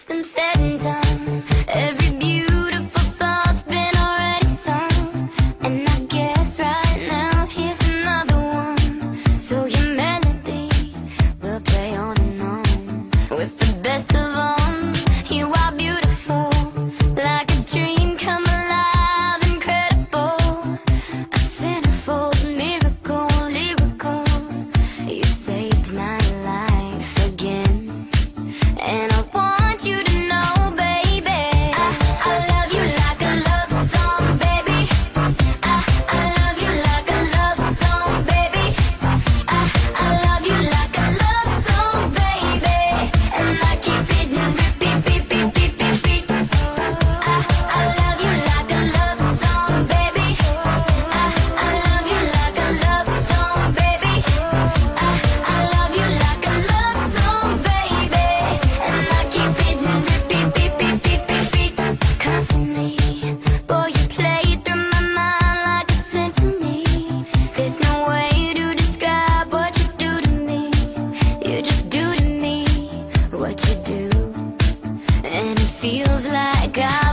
it's been said and done. Every beautiful thought's been already sung. And I guess right now here's another one. So your melody will play on and on. With the best of feels like I